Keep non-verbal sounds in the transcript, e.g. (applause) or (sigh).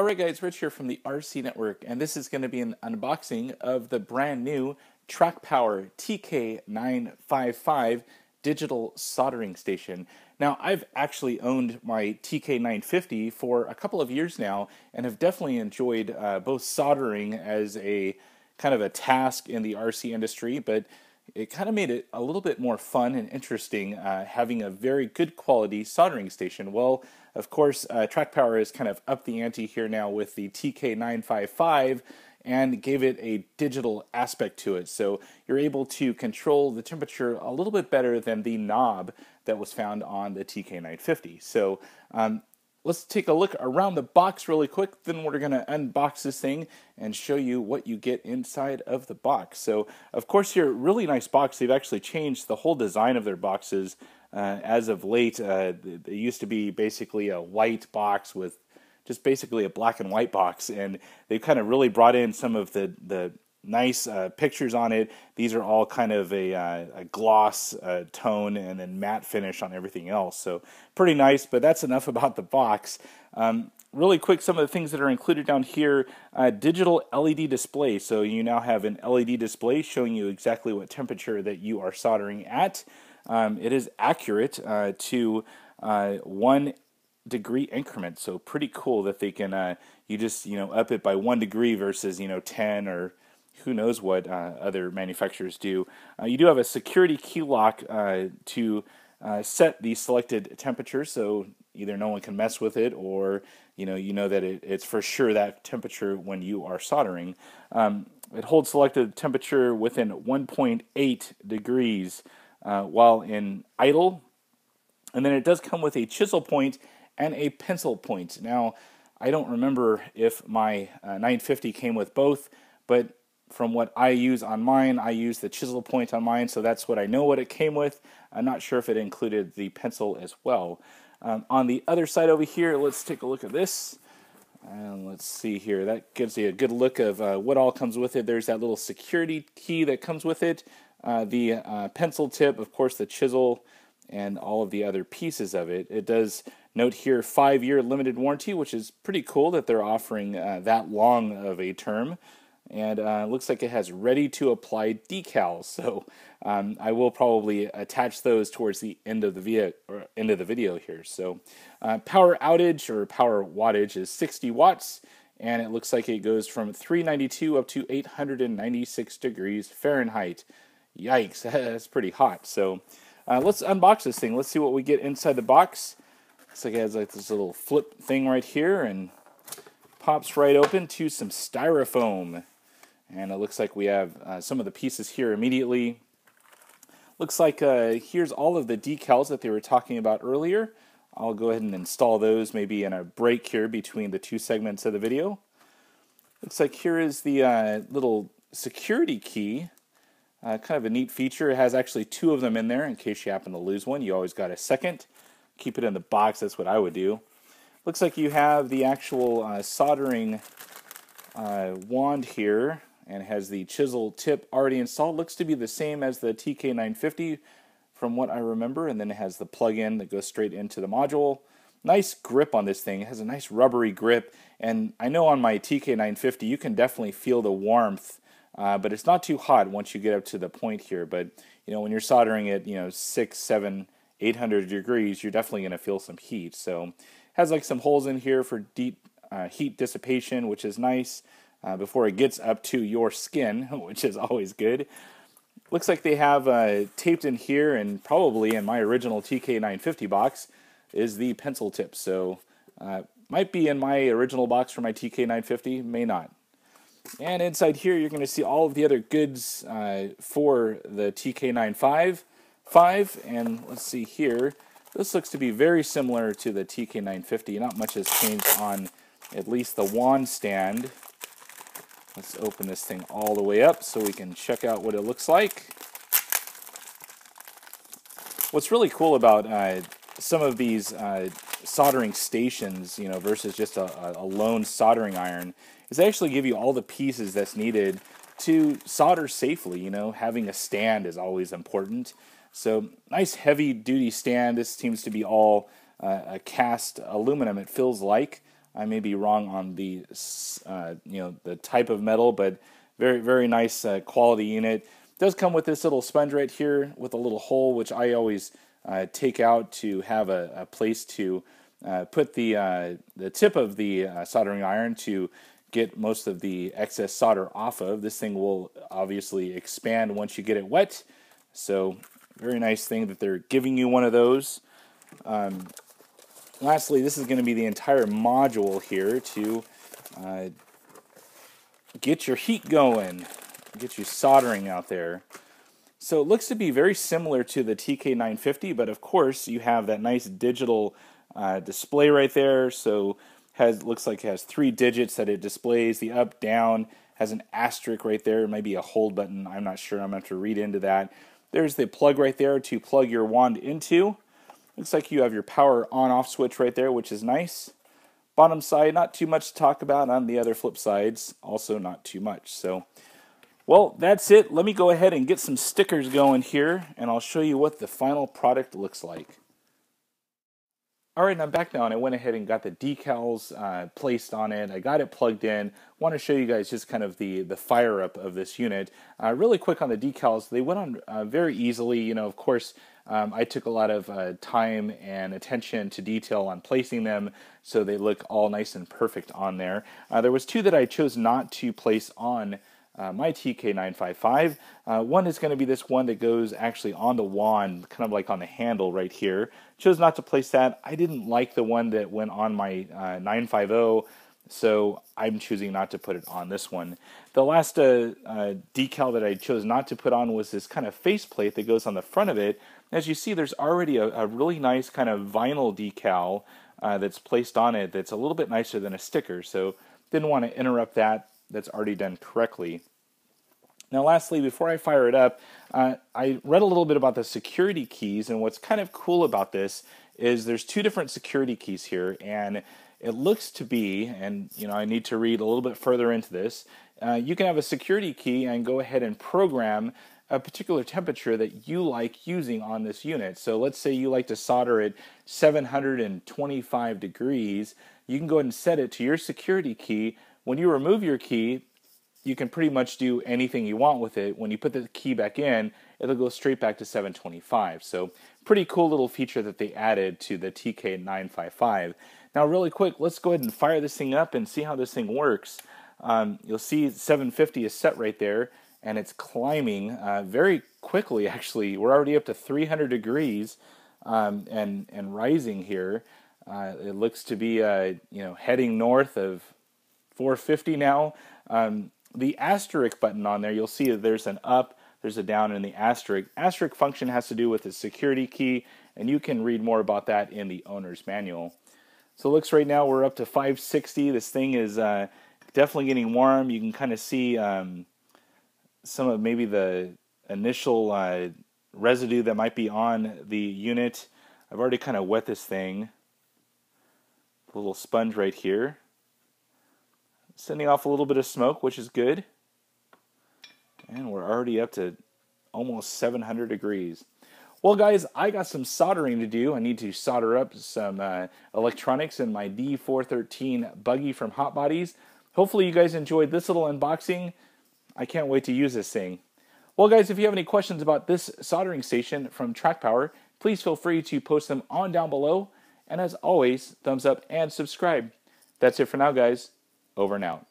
Alright guys, Rich here from the RC Network, and this is going to be an unboxing of the brand new TrakPower TK955 digital soldering station. Now, I've actually owned my TK950 for a couple of years now, and have definitely enjoyed uh, both soldering as a kind of a task in the RC industry, but it kind of made it a little bit more fun and interesting uh, having a very good quality soldering station. Well, of course, uh, TrakPower is kind of up the ante here now with the TK955 and gave it a digital aspect to it. So you're able to control the temperature a little bit better than the knob that was found on the TK950. So um, let's take a look around the box really quick. Then we're going to unbox this thing and show you what you get inside of the box. So, of course, here, really nice box. They've actually changed the whole design of their boxes uh, as of late. Uh, it used to be basically a white box with just basically a black and white box, and they've kind of really brought in some of the the nice uh, pictures on it. These are all kind of a, uh, a gloss uh, tone and then matte finish on everything else. So pretty nice, but that's enough about the box. Um, really quick, some of the things that are included down here, uh, digital LED display. So you now have an LED display showing you exactly what temperature that you are soldering at. Um, it is accurate uh, to uh, one degree increment. So pretty cool that they can, you just, you know, up it by one degree versus, you know, 10 or who knows what uh, other manufacturers do. Uh, you do have a security key lock uh, to set the selected temperature, so either no one can mess with it, or you know you know that it, it's for sure that temperature when you are soldering. Um, it holds selected temperature within 1.8 degrees uh, while in idle, and then it does come with a chisel point and a pencil point. Now, I don't remember if my uh, 950 came with both, but from what I use on mine, I use the chisel point on mine, so that's what I know what it came with. I'm not sure if it included the pencil as well. Um, on the other side over here, let's take a look at this. And let's see here. That gives you a good look of uh, what all comes with it. There's that little security key that comes with it, uh, the uh, pencil tip, of course, the chisel, and all of the other pieces of it. It does note here five year limited warranty, which is pretty cool that they're offering uh, that long of a term and uh, looks like it has ready to apply decals. So um, I will probably attach those towards the end of the video end of the video here. So uh, power outage or power wattage is 60 watts, and it looks like it goes from 392 up to 896 degrees Fahrenheit. Yikes, (laughs) that's pretty hot. So uh, let's unbox this thing. Let's see what we get inside the box. Looks like it has like this little flip thing right here and pops right open to some styrofoam. And it looks like we have uh, some of the pieces here immediately. Looks like uh, here's all of the decals that they were talking about earlier. I'll go ahead and install those maybe in a break here between the two segments of the video. Looks like here is the uh, little security key. Uh, kind of a neat feature. It has actually two of them in there in case you happen to lose one. You always got a second. Keep it in the box. That's what I would do. Looks like you have the actual uh, soldering uh, wand here and has the chisel tip already installed. Looks to be the same as the TK950 from what I remember, and then it has the plug-in that goes straight into the module. Nice grip on this thing. It has a nice rubbery grip, and I know on my TK950 you can definitely feel the warmth, uh, but it's not too hot once you get up to the point here. But you know when you're soldering at you know six, seven, eight hundred degrees, you're definitely going to feel some heat. So has like some holes in here for deep uh, heat dissipation, which is nice uh, before it gets up to your skin, (laughs) which is always good. Looks like they have uh, taped in here, and probably in my original TK950 box, is the pencil tip. So, uh, might be in my original box for my TK950, may not. And inside here, you're going to see all of the other goods uh, for the TK95. and let's see here. This looks to be very similar to the TK950. Not much has changed on at least the wand stand. Let's open this thing all the way up so we can check out what it looks like. What's really cool about uh, some of these uh, soldering stations, you know, versus just a, a lone soldering iron, is they actually give you all the pieces that's needed to solder safely. You know, having a stand is always important. So nice heavy duty stand. This seems to be all uh, a cast aluminum. It feels like I may be wrong on the uh, you know the type of metal, but very very nice uh, quality unit. It does come with this little sponge right here with a little hole, which I always uh, take out to have a, a place to uh, put the uh, the tip of the uh, soldering iron to get most of the excess solder off of. This thing will obviously expand once you get it wet. So very nice thing that they're giving you one of those. Um, lastly, this is going to be the entire module here to uh, get your heat going, get you soldering out there. So it looks to be very similar to the TK950, but of course you have that nice digital uh, display right there. So has looks like it has three digits that it displays. The up, down has an asterisk right there. Maybe a hold button. I'm not sure. I'm going to have to read into that. There's the plug right there to plug your wand into. Looks like you have your power on off switch right there, which is nice. Bottom side, not too much to talk about. On the other flip sides, also not too much. So, well, that's it. Let me go ahead and get some stickers going here, and I'll show you what the final product looks like. All right, I'm back now, and I went ahead and got the decals uh, placed on it. I got it plugged in. Want to show you guys just kind of the the fire up of this unit. Uh, really quick on the decals, they went on uh, very easily. You know, of course, um, I took a lot of uh, time and attention to detail on placing them, so they look all nice and perfect on there. Uh, there was two that I chose not to place on uh, my TK955. Uh, one is going to be this one that goes actually on the wand, kind of like on the handle right here. Chose not to place that. I didn't like the one that went on my uh, 950, so I'm choosing not to put it on this one. The last uh, uh, decal that I chose not to put on was this kind of faceplate that goes on the front of it. As you see, there's already a, a really nice kind of vinyl decal uh, that's placed on it that's a little bit nicer than a sticker, so didn't want to interrupt that that's already done correctly. Now, lastly, before I fire it up, uh, I read a little bit about the security keys, and what's kind of cool about this is there's two different security keys here, and it looks to be, and you know, I need to read a little bit further into this. Uh, you can have a security key and go ahead and program a particular temperature that you like using on this unit. So let's say you like to solder at 725 degrees. You can go ahead and set it to your security key when you remove your key, you can pretty much do anything you want with it. When you put the key back in, it'll go straight back to 725. So pretty cool little feature that they added to the TK955. Now really quick, let's go ahead and fire this thing up and see how this thing works. Um, you'll see 750 is set right there and it's climbing uh, very quickly (laughs) actually. We're already up to 300 degrees um, and, and rising here. Uh, it looks to be uh, you know heading north of 450 now. Um, the asterisk button on there, you'll see that there's an up, there's a down, and the asterisk. Asterisk function has to do with the security key, and you can read more about that in the owner's manual. So it looks right now we're up to 560. This thing is uh, definitely getting warm. You can kind of see um, some of maybe the initial uh, residue that might be on the unit. I've already kind of wet this thing. A little sponge right here sending off a little bit of smoke, which is good. And we're already up to almost 700 degrees. Well, guys, I got some soldering to do. I need to solder up some uh, electronics in my D413 buggy from Hot Bodies. Hopefully, you guys enjoyed this little unboxing. I can't wait to use this thing. Well, guys, if you have any questions about this soldering station from Trak Power, please feel free to post them on down below. And as always, thumbs up and subscribe. That's it for now, guys. Over and out.